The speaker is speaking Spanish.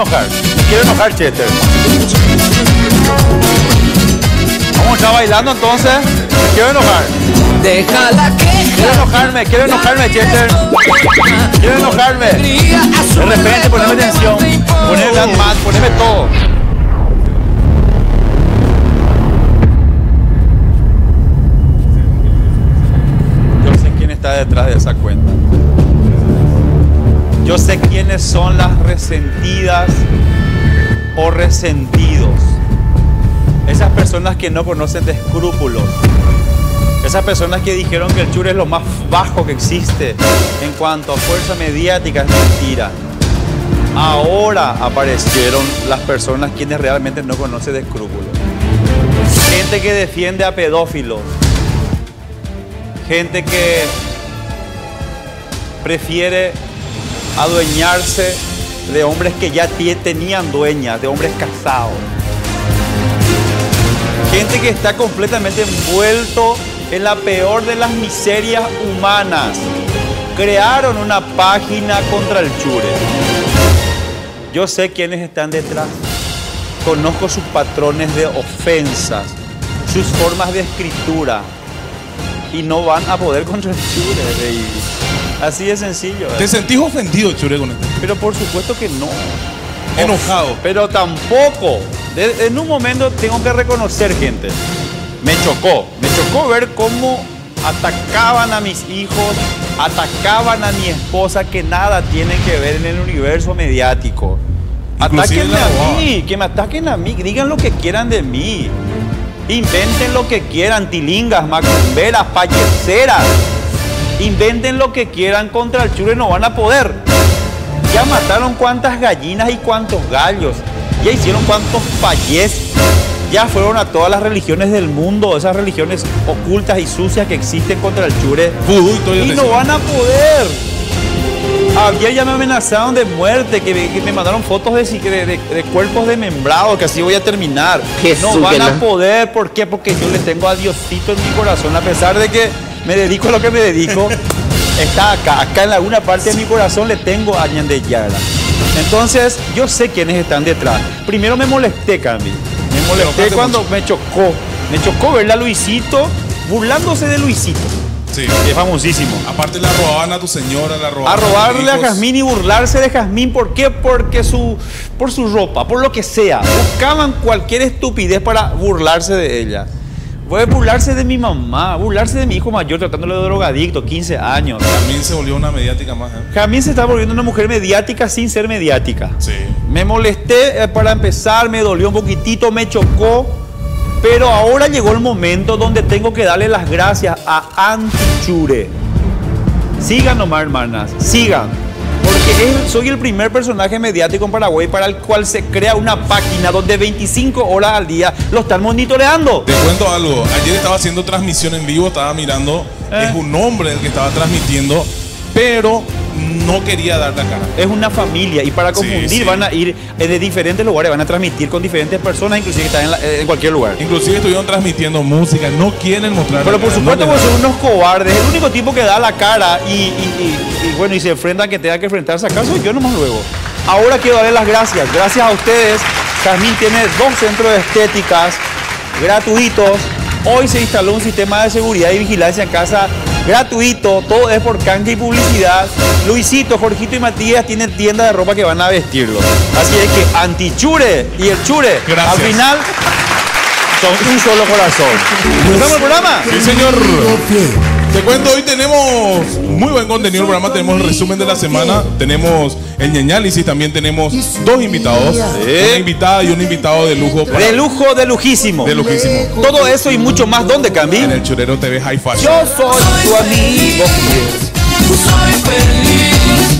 enojar. Me quiero enojar, Chester. Vamos a estar bailando entonces. Me quiero enojar. Déjala Quiero enojarme, quiero enojarme, Chester. Quiero enojarme. De repente, poneme tensión. Poneme más, poneme todo. Yo sé quién está detrás de esa cuenta. Yo sé quiénes son las resentidas o resentidos. Esas personas que no conocen de escrúpulos. Esas personas que dijeron que el chure es lo más bajo que existe en cuanto a fuerza mediática es mentira. Ahora aparecieron las personas quienes realmente no conocen de escrúpulos. Gente que defiende a pedófilos. Gente que prefiere adueñarse de hombres que ya tenían dueñas, de hombres casados. Gente que está completamente envuelto en la peor de las miserias humanas. Crearon una página contra el chure. Yo sé quiénes están detrás. Conozco sus patrones de ofensas, sus formas de escritura. Y no van a poder contra el chure. Así de sencillo. ¿Te sentís ofendido, Chure, con esto? Pero por supuesto que no. Enojado. Pero tampoco. De- en un momento tengo que reconocer, gente. Me chocó. Me chocó ver cómo atacaban a mis hijos, atacaban a mi esposa, que nada tienen que ver en el universo mediático. Inclusive Atáquenme a mí, que me ataquen a mí, digan lo que quieran de mí. Inventen lo que quieran, tilingas, macumberas, payeceras. Inventen lo que quieran contra el chure, no van a poder. Ya mataron cuantas gallinas y cuantos gallos. Ya hicieron cuantos payés. Ya fueron a todas las religiones del mundo, esas religiones ocultas y sucias que existen contra el chure. Y Y no van a poder. Ayer ya me amenazaron de muerte, que me, que me mandaron fotos de, de- de- de cuerpos desmembrados, que así voy a terminar. Jesús, no van a poder, ¿por qué? Porque yo le tengo a Diosito en mi corazón, a pesar de que me dedico a lo que me dedico, está acá, acá en alguna parte de mi corazón le tengo a Ñande Yara. Entonces, yo sé quiénes están detrás. Primero me molesté, Cambi. Me molesté cuando mucho. me chocó. Me chocó verla a Luisito burlándose de Luisito, Sí. que es famosísimo. Aparte la robaban a tu señora, la robaban A robarle a hijos. Jazmín y burlarse de Jazmín. ¿Por qué? Porque su, por su ropa, por lo que sea. Buscaban cualquier estupidez para burlarse de ella. Puede burlarse de mi mamá, burlarse de mi hijo mayor tratándolo de drogadicto, 15 años. También se volvió una mediática más. ¿eh? Jazmín se está volviendo una mujer mediática sin ser mediática. Sí. Me molesté eh, para empezar, me dolió un poquitito, me chocó. Pero ahora llegó el momento donde tengo que darle las gracias a Antichure. Sigan nomás, hermanas, sigan. Soy el primer personaje mediático en Paraguay para el cual se crea una página donde 25 horas al día lo están monitoreando. Te cuento algo. Ayer estaba haciendo transmisión en vivo, estaba mirando. Eh. Es un hombre el que estaba transmitiendo, pero no quería dar la cara. Es una familia y para confundir sí. van a ir eh, de diferentes lugares, van a transmitir con diferentes personas, inclusive que están en, la- eh, en cualquier lugar. Inclusive estuvieron transmitiendo música, no quieren mostrar. Pero la por cara, supuesto no son unos cobardes. El único tipo que da la cara y, y- y- y, bueno, y se enfrenta a que tenga que enfrentarse acá soy yo nomás luego. Ahora quiero darle las gracias. Gracias a ustedes. Jazmín tiene dos centros de estéticas gratuitos. Hoy se instaló un sistema de seguridad y vigilancia en casa gratuito. Todo es por canje y publicidad. Luisito, Jorgito y Matías tienen tienda de ropa que van a vestirlo. Así es que Antichure y el Chure Gracias. al final son un solo corazón. ¿Empezamos el programa? Sí, señor. Te cuento, hoy tenemos muy buen contenido en el programa. Tenemos el resumen de la semana. Tenemos el ñañalis también tenemos dos invitados. Una invitada y un invitado de lujo. para- De lujo, de lujísimo. De lujísimo. Todo eso y mucho más, ¿dónde, Cambi? En el Churero TV High Fashion. Yo soy tu amigo. Soy feliz.